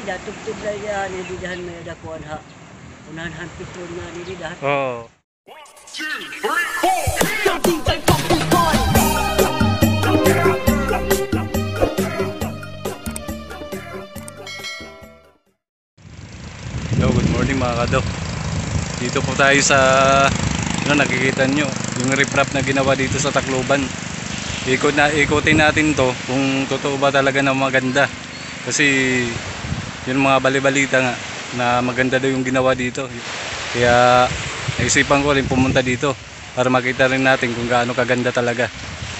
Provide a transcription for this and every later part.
dah tub-tub lah ya ni di dahan may ada kuan ha. Unahan hampir pun nga ni di dahan. Oo. Hello, good morning mga kado. Dito po tayo sa ano nakikita nyo, yung riprap na ginawa dito sa Tacloban. Ikot na ikutin natin to kung totoo ba talaga na maganda. Kasi yung mga balibalita nga na maganda daw yung ginawa dito. Kaya naisipan ko rin pumunta dito para makita rin natin kung gaano kaganda talaga.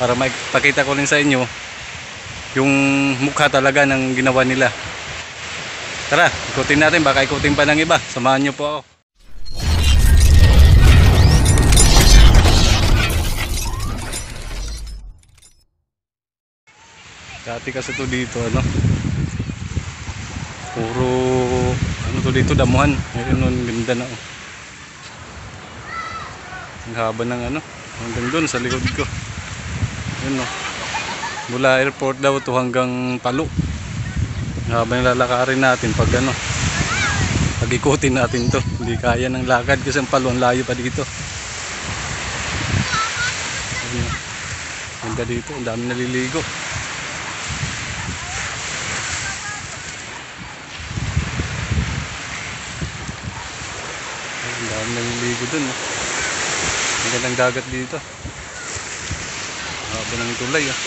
Para makita ko rin sa inyo yung mukha talaga ng ginawa nila. Tara, ikutin natin. Baka ikutin pa ng iba. Samahan nyo po ako. Dati kasi to dito, ano? Puro, ano to dito, damuhan. Ngayon nun, ganda na, oh. Ang haba ng ano, hanggang doon sa likod ko. Yun, oh. Mula airport daw to hanggang palo habang lalakarin natin pag ano pag ikutin natin to hindi kaya ng lakad kasi ang palon layo pa dito Ayun, ganda dito ang dami naliligo dami naliligo dun oh. ang gandang dagat dito haba ng tulay ah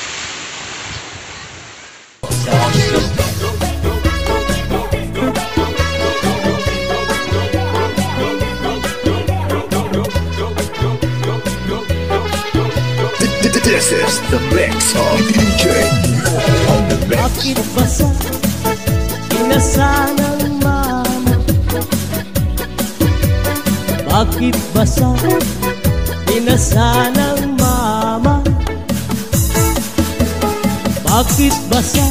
This is the mix of DJ on the mix. Bakit inasa ng Bakit basa inasa ng mama? Bakit basa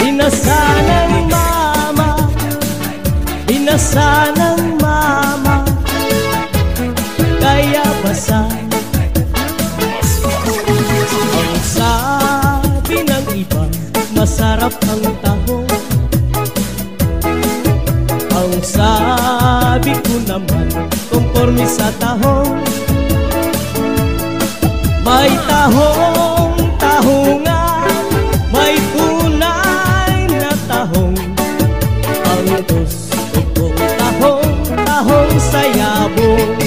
inasa ng mama? Inasa ng mama Kaya basa Ang sabi ng iba, masarap ang taho Ang sabi ko naman, konforme sa tahong. May tahong, tahongan May tunay na tahong. Ang gusto kong tahong, tahong sayabong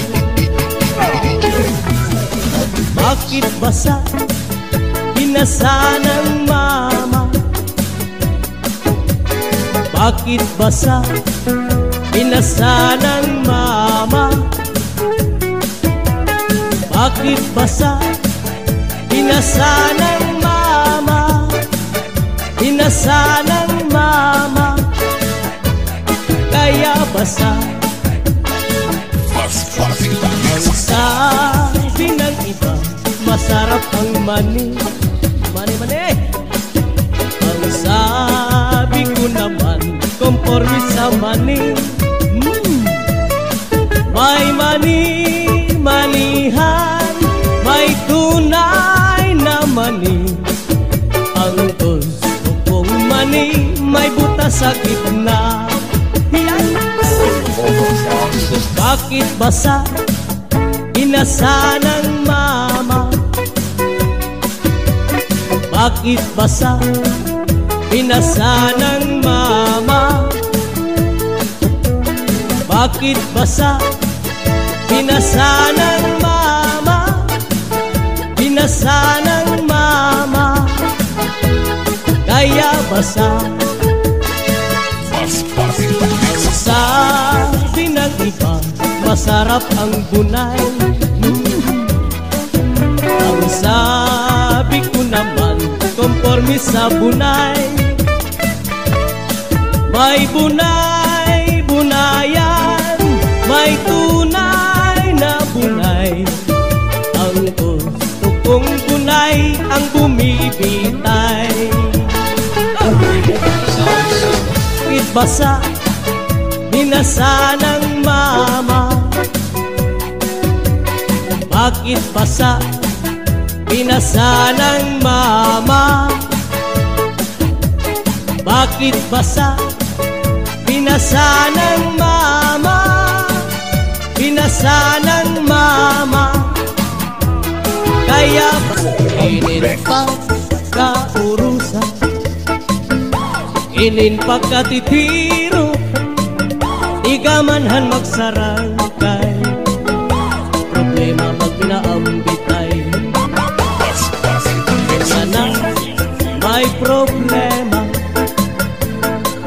bakit basa binasa ng mama? Bakit basa binasa ng mama? Bakit basa binasa ng mama? Binasa ng mama Kaya basa Ang sabi ng iba, masarap ang mani. Mani, mani! Ang sabi ko naman, konforme sa mani. May mani, manihan, may tunay na mani. Ang gusto kong mani, may butas sa gitna. Bakit basa inasa ng mama? Bakit basa inasa ng mama? Bakit basa binasa ng mama? Binasa ng mama. Kaya basa Sabi ng iba, masarap ang bunay Ang sabi ko naman, konforme sa bunay. May bunay, bunayan. May tunay bumibitay Bakit basa binasa ng mama? Bakit basa binasa ng mama? Bakit basa Binasa ng mama Binasa ng mama Kaya inin pa Inin pa katitiro Igamanhan magsarangkay. Problema pag naambitay. Sana may problema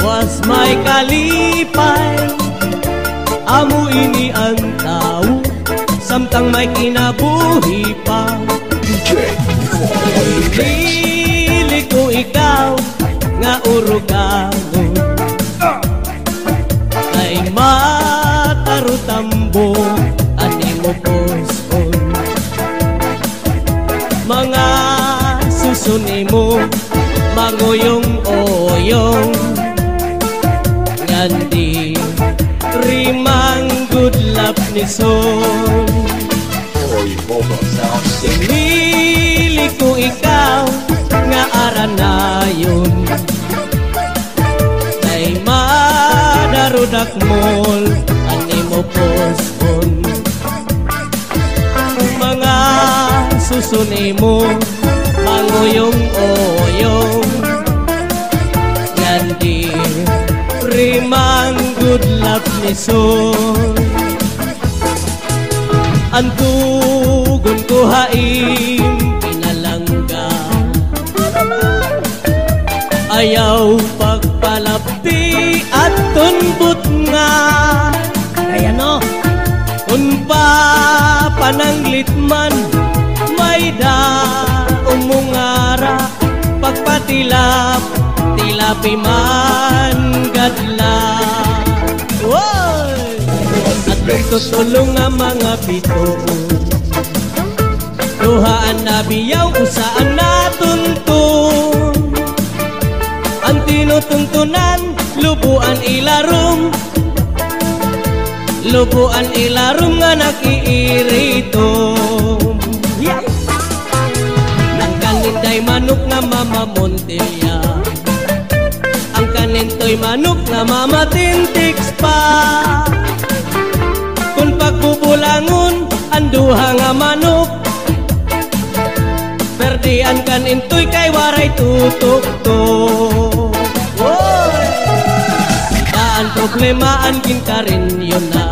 Was may kalipay. Amo ini ang tao Samtang may kinabuhi matarutambo Ani mo poskon Mga susuni mo Mangoyong-oyong Ngandi Rimang good love ni Son. Pinili ko ikaw nga aranayon madarudak mol ani mo pospon Mga susuni mo mangoyong-oyong Gandi rimang good love ni Son Antugon ko haim pinalangga. Ayaw Tilapi man gadla Woy! At tutulong nga mga bituo Duhaan na biyaw usaan na tuntun Ang tinutuntunan lubuan ilarum Lubuan ilarum nga nakiirito. Nang kaninday manok nga mama Montilla Ang kanintoy manok nga mama Tintix pa Kung pagbubulangon ang duha nga manok Perdian kan intoy kay waray tutok to! Daan problema an kin ka rin yun na